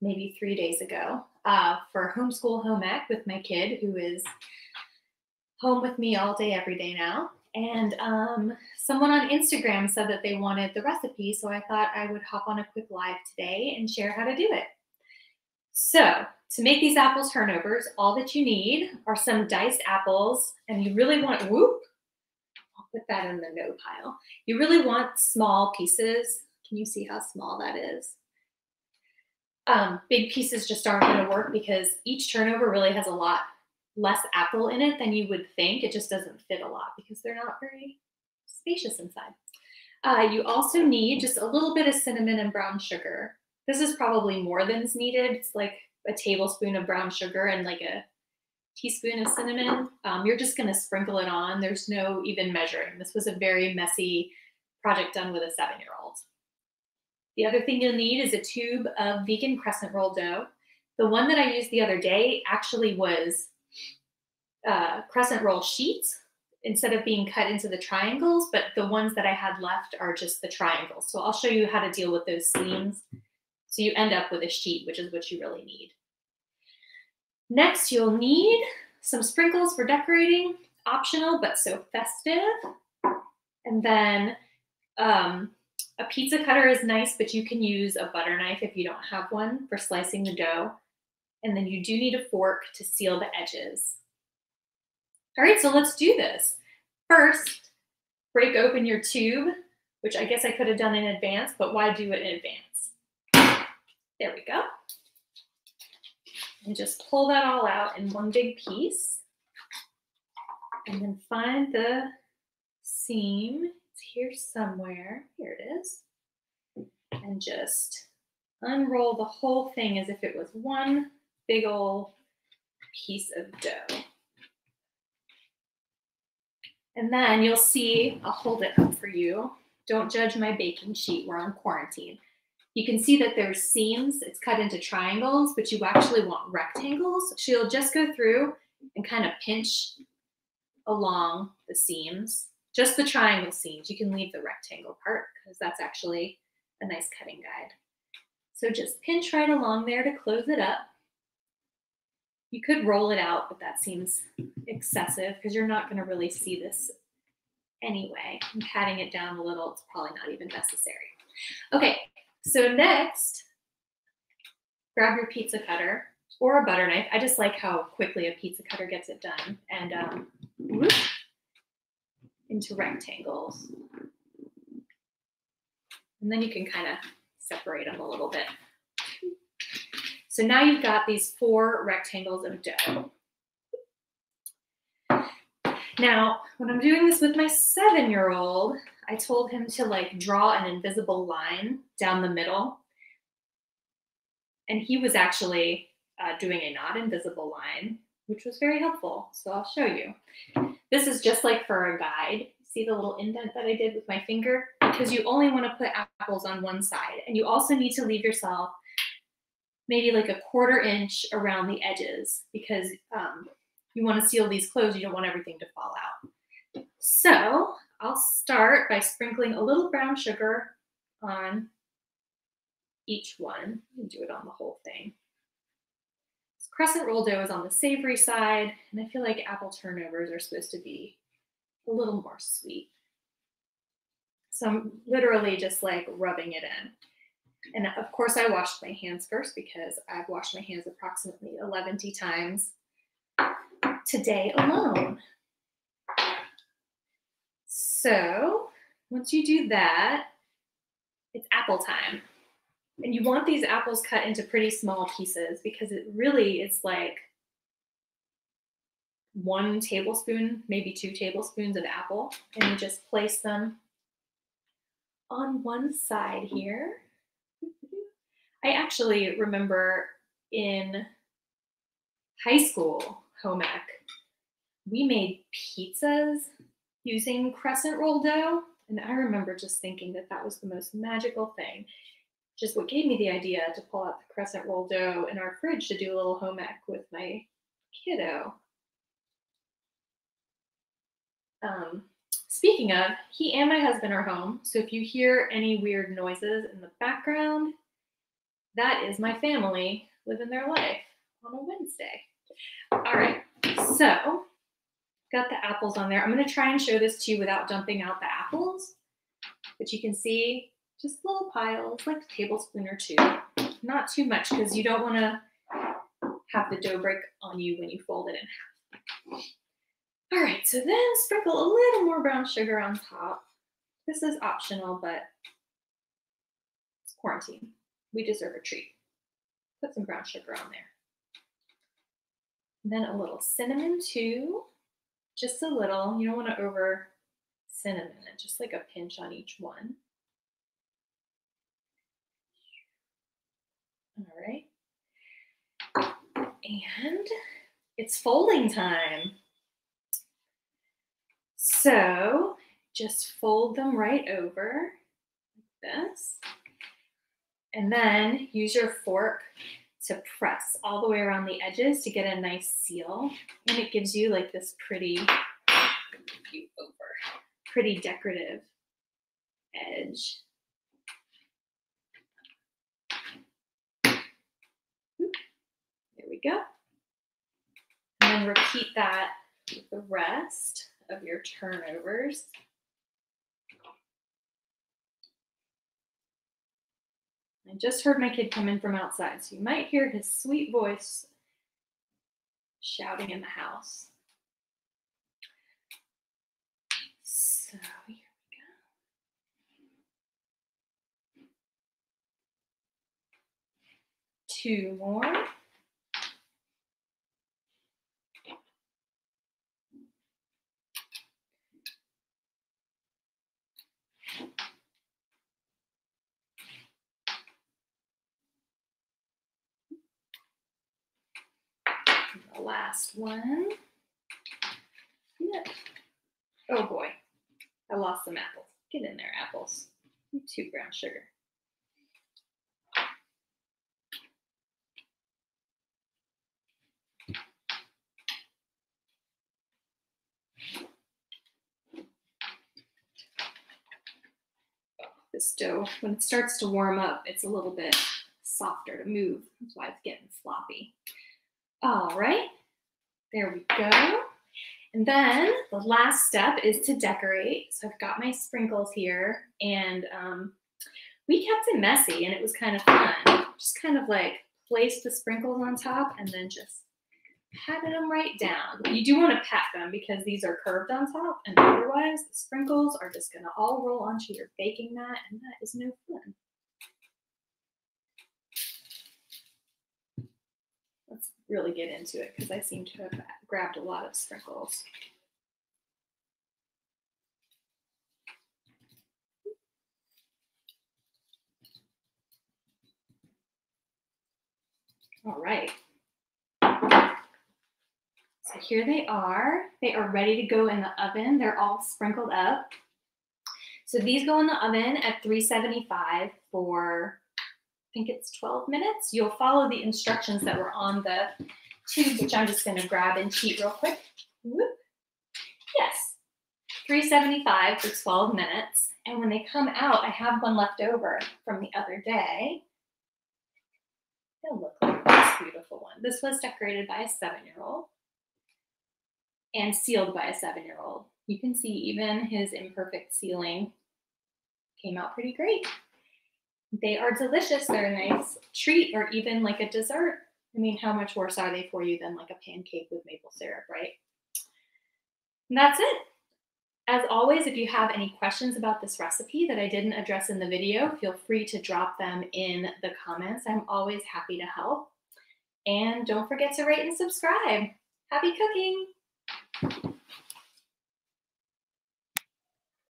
maybe three days ago uh, for homeschool home ec with my kid who is home with me all day, every day now. And um, someone on Instagram said that they wanted the recipe, so I thought I would hop on a quick live today and share how to do it. So, to make these apple turnovers, all that you need are some diced apples, and you really want, whoop, I'll put that in the no pile. You really want small pieces. Can you see how small that is? Um, big pieces just aren't going to work because each turnover really has a lot less apple in it than you would think. It just doesn't fit a lot because they're not very spacious inside. Uh, you also need just a little bit of cinnamon and brown sugar. This is probably more than is needed. It's like a tablespoon of brown sugar and like a teaspoon of cinnamon. Um, you're just going to sprinkle it on. There's no even measuring. This was a very messy project done with a seven year old. The other thing you'll need is a tube of vegan crescent roll dough. The one that I used the other day actually was uh, crescent roll sheets instead of being cut into the triangles, but the ones that I had left are just the triangles. So I'll show you how to deal with those seams. So you end up with a sheet, which is what you really need. Next, you'll need some sprinkles for decorating, optional, but so festive. And then um, a pizza cutter is nice, but you can use a butter knife if you don't have one for slicing the dough. And then you do need a fork to seal the edges. All right, so let's do this. First, break open your tube, which I guess I could have done in advance, but why do it in advance? There we go. And just pull that all out in one big piece. And then find the seam. Here somewhere. Here it is. And just unroll the whole thing as if it was one big old piece of dough. And then you'll see, I'll hold it up for you. Don't judge my baking sheet, we're on quarantine. You can see that there's seams, it's cut into triangles, but you actually want rectangles. So you'll just go through and kind of pinch along the seams, just the triangle seams. You can leave the rectangle part because that's actually a nice cutting guide. So just pinch right along there to close it up. You could roll it out, but that seems excessive because you're not going to really see this anyway. I'm patting it down a little. It's probably not even necessary. Okay, so next, grab your pizza cutter or a butter knife. I just like how quickly a pizza cutter gets it done. And um, whoop, into rectangles. And then you can kind of separate them a little bit. So now you've got these four rectangles of dough. Now, when I'm doing this with my seven-year-old, I told him to like draw an invisible line down the middle. And he was actually uh, doing a not invisible line, which was very helpful. So I'll show you. This is just like for a guide. See the little indent that I did with my finger? Because you only want to put apples on one side. And you also need to leave yourself maybe like a quarter inch around the edges because um, you want to seal these closed. You don't want everything to fall out. So I'll start by sprinkling a little brown sugar on each one and do it on the whole thing. Crescent roll dough is on the savory side, and I feel like apple turnovers are supposed to be a little more sweet. So I'm literally just like rubbing it in. And of course, I washed my hands first because I've washed my hands approximately 11 times today alone. So once you do that, it's apple time. And you want these apples cut into pretty small pieces because it really is like one tablespoon, maybe two tablespoons of apple. And you just place them on one side here. I actually remember in high school home ec, we made pizzas using crescent roll dough. And I remember just thinking that that was the most magical thing. Just what gave me the idea to pull out the crescent roll dough in our fridge to do a little home ec with my kiddo. Um, speaking of, he and my husband are home. So if you hear any weird noises in the background, that is my family living their life on a Wednesday. All right, so got the apples on there. I'm gonna try and show this to you without dumping out the apples, but you can see just little piles, like a tablespoon or two. Not too much because you don't wanna have the dough break on you when you fold it in half. All right, so then sprinkle a little more brown sugar on top. This is optional, but it's quarantine. We deserve a treat. Put some brown sugar on there. And then a little cinnamon too, just a little. You don't want to over cinnamon it, just like a pinch on each one. All right. And it's folding time. So just fold them right over like this. And then use your fork to press all the way around the edges to get a nice seal. And it gives you like this pretty, pretty decorative edge. There go. And then repeat that with the rest of your turnovers. I just heard my kid come in from outside, so you might hear his sweet voice shouting in the house. So here we go. Two more. Last one. Yep. Oh boy, I lost some apples. Get in there, apples. Two brown sugar. This dough, when it starts to warm up, it's a little bit softer to move. That's why it's getting floppy. All right, there we go. And then the last step is to decorate. So I've got my sprinkles here and um, we kept it messy and it was kind of fun. Just kind of like place the sprinkles on top and then just patted them right down. You do want to pat them because these are curved on top and otherwise the sprinkles are just going to all roll onto your baking mat and that is no fun. Really get into it because I seem to have grabbed a lot of sprinkles. All right. So here they are. They are ready to go in the oven. They're all sprinkled up. So these go in the oven at 375 for think it's 12 minutes. You'll follow the instructions that were on the tube, which I'm just going to grab and cheat real quick. Whoop. Yes, 375 for 12 minutes. And when they come out, I have one left over from the other day. They'll look like this beautiful one. This was decorated by a seven-year-old and sealed by a seven-year-old. You can see even his imperfect sealing came out pretty great. They are delicious. They're a nice treat or even like a dessert. I mean, how much worse are they for you than like a pancake with maple syrup, right? And that's it. As always, if you have any questions about this recipe that I didn't address in the video, feel free to drop them in the comments. I'm always happy to help. And don't forget to rate and subscribe. Happy cooking!